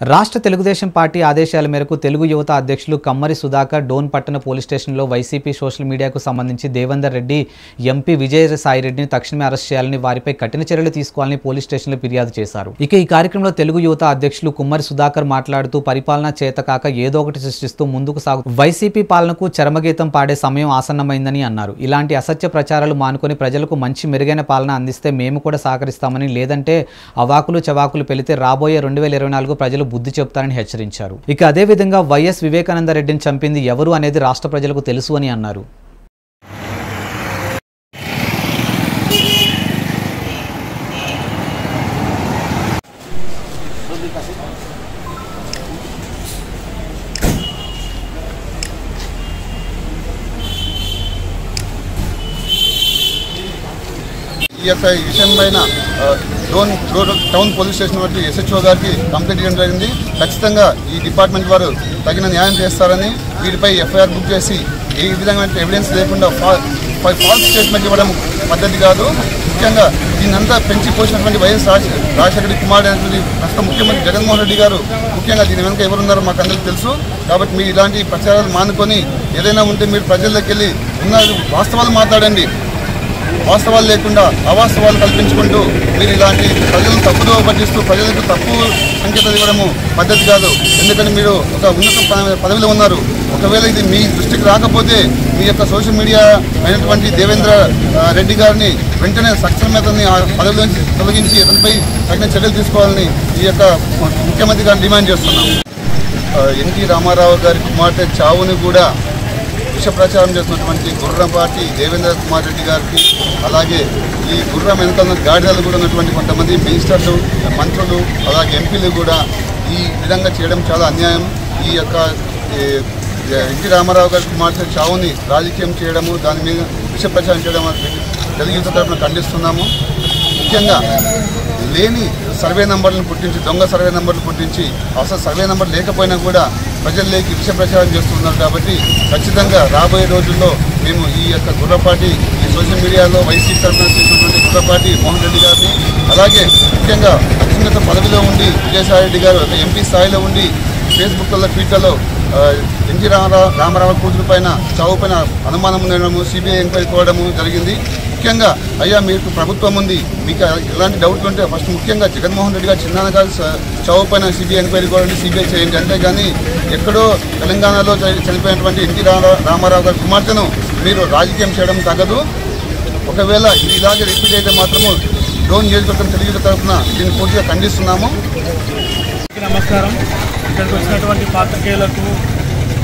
రాష్ట్ర తెలుగుదేశం పార్టీ ఆదేశాల మేరకు తెలుగు యువత అధ్యక్షులు కమ్మరి సుధాకర్ డోన్ పట్టణ పోలీస్ స్టేషన్లో వైసీపీ సోషల్ మీడియాకు సంబంధించి దేవేందర్ రెడ్డి ఎంపీ విజయసాయిరెడ్డిని తక్షణమే అరెస్ట్ చేయాలని వారిపై కఠిన చర్యలు తీసుకోవాలని పోలీస్ స్టేషన్లో ఫిర్యాదు చేశారు. ఇక ఈ కార్యక్రమంలో తెలుగు యువత అధ్యక్షులు కుమ్మరి సుధాకర్ మాట్లాడుతూ పరిపాలన చేత కాక ఏదో ఒకటి సృష్టిస్తూ ముందుకు సాగు వైసీపీ పాలనకు చరమగీతం పాడే సమయం ఆసన్నమైందని అన్నారు. ఇలాంటి అసత్య ప్రచారాలు మానుకొని ప్రజలకు మంచి మెరుగైన పాలన అందిస్తే మేము కూడా సహకరిస్తామని లేదంటే అవాకులు చవాకులు పెళితే రాబోయే రెండు వేల ఇరవై నాలుగు ప్రజలు బుద్ధి చెప్తారని హెచ్చరించారు. ఇక అదేవిధంగా వైఎస్ వివేకానంద రెడ్డిని చంపింది ఎవరు అనేది రాష్ట్ర ప్రజలకు తెలుసు అని అన్నారు. యొక్క ఈ విషయం పైన డోన్ టౌన్ పోలీస్ స్టేషన్ వరకు ఎస్హెచ్ఓ గారికి కంప్లైంట్ ఇవ్వడం జరిగింది. ఖచ్చితంగా ఈ డిపార్ట్మెంట్ వారు తగిన న్యాయం చేస్తారని వీరిపై ఎఫ్ఐఆర్ బుక్ చేసి ఏ విధంగా ఎవిడెన్స్ లేకుండా ఫాల్స్ స్టేట్మెంట్ ఇవ్వడం పద్ధతి కాదు. ముఖ్యంగా దీన్నంతా పెంచి పోసినటువంటి వైఎస్ రాజ రాజశేఖర కుమార్ కుమారుడు ప్రస్తుతం ప్రస్తుత ముఖ్యమంత్రి జగన్మోహన్ రెడ్డి గారు ముఖ్యంగా దీని వెనుక ఎవరున్నారో మాకు అందరికీ తెలుసు. కాబట్టి మీరు ఇలాంటి ప్రచారాలు మానుకొని ఏదైనా ఉంటే మీరు ప్రజల్లోకి వెళ్ళి ఉన్న వాస్తవాలు మాట్లాడండి. వాస్తవాలు లేకుండా అవాస్తవాలు కల్పించుకుంటూ మీరు ఇలాంటి ప్రజలను తప్పుదో పట్టిస్తూ ప్రజలకు తప్పు సంకేతాలు ఇవ్వడము పద్ధతి కాదు. ఎందుకంటే మీరు ఒక ఉన్నత పదవిలో ఉన్నారు. ఒకవేళ ఇది మీ దృష్టికి రాకపోతే మీ యొక్క సోషల్ మీడియా అయినటువంటి దేవేంద్ర రెడ్డి గారిని వెంటనే సక్రమతని ఆ పదవిలో నుంచి తొలగించి అతనిపై తగిన చర్యలు తీసుకోవాలని ఈ యొక్క ముఖ్యమంత్రి గారిని డిమాండ్ చేస్తున్నాం. ఎన్టీ రామారావు గారి కుమార్తె చావుని కూడా విష ప్రచారం చేస్తున్నటువంటి గుర్రం పార్టీ దేవేంద్ర కుమార్ రెడ్డి గారికి అలాగే ఈ గుర్రం వెనకాల గాడిదలు కూడా ఉన్నటువంటి కొంతమంది మినిస్టర్లు మంత్రులు అలాగే ఎంపీలు కూడా ఈ విధంగా చేయడం చాలా అన్యాయం. ఈ యొక్క ఎన్టీ రామారావు గారి కుమార్తె చావుని రాజకీయం చేయడము దాని మీద విష ప్రచారం చేయడం తెలుగు తరఫున ఖండిస్తున్నాము. ముఖ్యంగా లేని సర్వే నెంబర్లను పుట్టించి దొంగ సర్వే నెంబర్లు పుట్టించి అసలు సర్వే నెంబర్ లేకపోయినా కూడా ప్రజల్లోకి విష ప్రచారం చేస్తున్నారు కాబట్టి ఖచ్చితంగా రాబోయే రోజుల్లో మేము ఈ యొక్క గుర్రపాటి ఈ సోషల్ మీడియాలో వైసీపీ తరఫున చేసినటువంటి గుర్రపాటి మోహన్ రెడ్డి గారిని అలాగే ముఖ్యంగా అత్యున్నత పదవిలో ఉండి విజయసాయి రెడ్డి గారు ఎంపీ స్థాయిలో ఉండి ఫేస్బుక్లలో ట్విట్టర్లో ఎన్టీ రామారావు రామారావు కూతురు పైన చావు పైన అనుమానం ఉండడము సిబిఐ ఎంక్వైరీ కోవడము జరిగింది. ముఖ్యంగా అయ్యా మీకు ప్రభుత్వం ఉంది. మీకు ఎలాంటి డౌట్లు ఉంటే ఫస్ట్ ముఖ్యంగా జగన్మోహన్ రెడ్డి గారు చిన్నాన్న గారు చౌ పైన సిబిఐ ఎంక్వైరీ కూడా సిబిఐ చేయండి. అంతేగాని ఎక్కడో తెలంగాణలో చనిపోయినటువంటి ఎన్టీ రామారావు రామారావు గారి కుమార్తెను మీరు రాజకీయం చేయడం తగ్గదు ఒకవేళ ఇలాగే రిపీట్ అయితే మాత్రము డ్రోన్ నియోజకవర్గం తెలుగు తరఫున దీన్ని పూర్తిగా ఖండిస్తున్నాము. నమస్కారం. ఇక్కడికి వచ్చినటువంటి పాత్రికేయులకు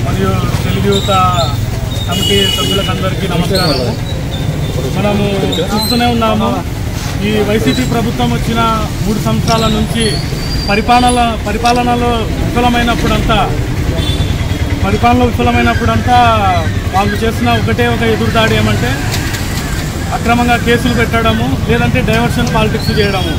మరియు తెలుగు యువత కమిటీ సభ్యులకు అందరికీ నమస్కారం మనము చూస్తూనే ఉన్నాము. ఈ వైసీపీ ప్రభుత్వం వచ్చిన మూడు సంవత్సరాల నుంచి పరిపాలన పరిపాలనలో విఫలమైనప్పుడంతా పరిపాలనలో విఫలమైనప్పుడంతా వాళ్ళు చేసిన ఒకటే ఒక ఎదురుదాడి ఏమంటే అక్రమంగా కేసులు పెట్టడము లేదంటే డైవర్షన్ పాలిటిక్స్ చేయడము.